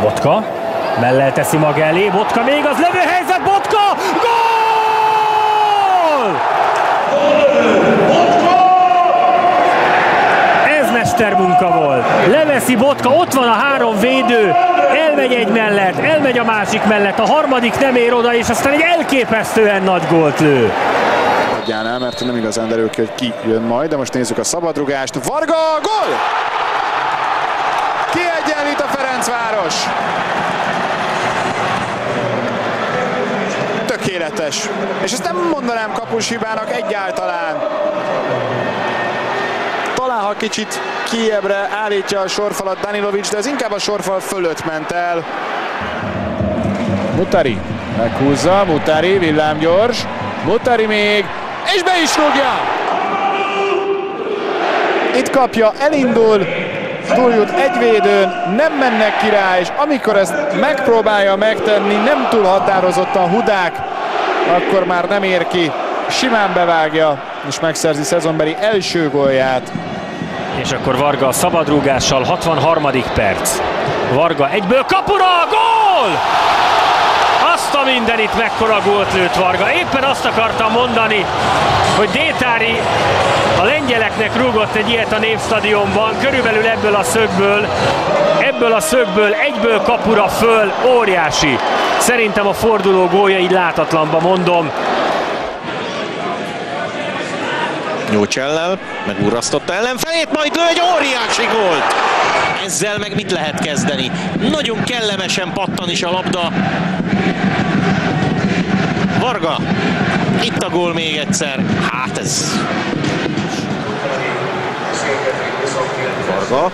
Botka, mellel teszi maga elé, Botka még az lövő Botka, gól! Ez mestermunka volt. Leveszi Botka, ott van a három védő, elmegy egy mellett, elmegy a másik mellett, a harmadik nem ér oda, és aztán egy elképesztően nagy gólt lő. Adjánál, mert nem igazán derül ki, hogy ki jön majd, de most nézzük a szabadrugást. Varga, gól! Ferencváros! Tökéletes. És ezt nem mondanám kapus hibának egyáltalán. Talán ha kicsit kiebbre állítja a sorfalat Danilovics, de ez inkább a sorfal fölött ment el. Mutari meghúzza, Mutari villámgyors, Mutari még, és be is rúgja! Itt kapja, elindul, túljut egy védőn, nem mennek ki és amikor ezt megpróbálja megtenni, nem túl határozottan Hudák, akkor már nem ér ki, simán bevágja, és megszerzi szezonbeli első gólját. És akkor Varga a szabadrúgással 63. perc. Varga egyből kapura, gól! Mindenit mekkora gólt lőtt Varga. Éppen azt akartam mondani, hogy Détári a lengyeleknek rúgott egy ilyet a Népstadionban, körülbelül ebből a szögből, ebből a szögből egyből kapura föl, óriási. Szerintem a forduló gólja így látatlanba mondom. Nyújtsellel, megurrasztotta ellenfelét, majd lő egy óriási gólt! Ezzel meg mit lehet kezdeni? Nagyon kellemesen pattan is a labda. Varga, itt a gól még egyszer. Hát ez... Varga.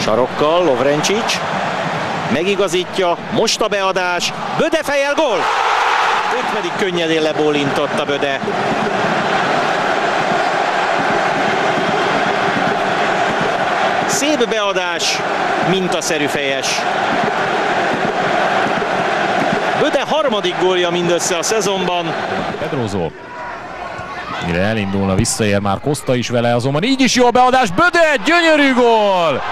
Sarokkal, Lovrencsics. Megigazítja, most a beadás. Böde fejel gól! Őt pedig könnyedén lebólintott a Böde. Szép beadás, mintaszerű fejes. Böde harmadik gólja mindössze a szezonban. Pedrozo. Mire elindulna, visszaér már Kosta is vele, azonban így is jó a beadás. Böde, gyönyörű gól!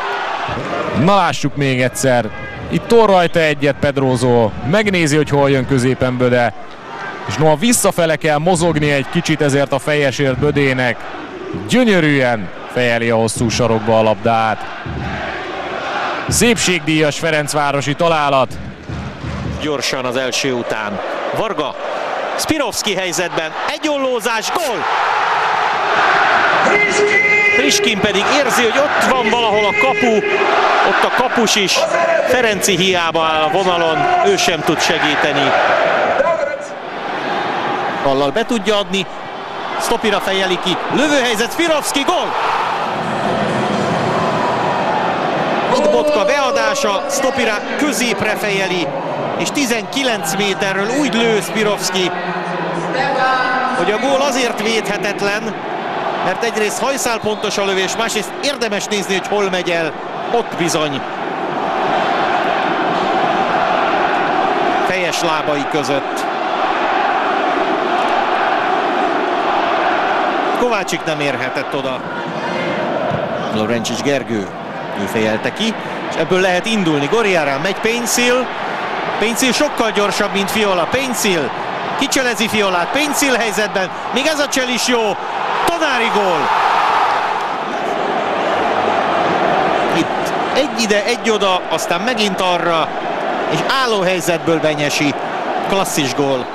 Na lássuk még egyszer. Itt tor rajta egyet Pedrozo. Megnézi, hogy hol jön középen Böde. És noha visszafele kell mozogni egy kicsit ezért a fejesért Bödének. Gyönyörűen fejeli a hosszú sarokba a labdát. Szépségdíjas Ferencvárosi találat. Gyorsan az első után. Varga, Spirovski helyzetben, egy ollózás, gól! Priskin pedig érzi, hogy ott van valahol a kapu, ott a kapus is. Ferenci hiába áll a vonalon, ő sem tud segíteni. Ballal be tudja adni, Stopira fejeli ki, lövőhelyzet, Spirovski, gól! Itt beadása, Stopira középre fejeli, és 19 méterről úgy lő Spirovski, hogy a gól azért védhetetlen, mert egyrészt hajszálpontos a lövés, másrészt érdemes nézni, hogy hol megy el, ott bizony. Fejes lábai között. Kovácsik nem érhetett oda. Lorencsics Gergő, ő fejelte ki, és ebből lehet indulni. Goriára megy Pénzil, Pénzil sokkal gyorsabb, mint Fiola. Pénzil kicselezi Fiolát, Pénzil helyzetben, még ez a csel is jó, Tanári gól. Itt egy ide, egy oda, aztán megint arra, és álló helyzetből Benyesi. Klasszis gól.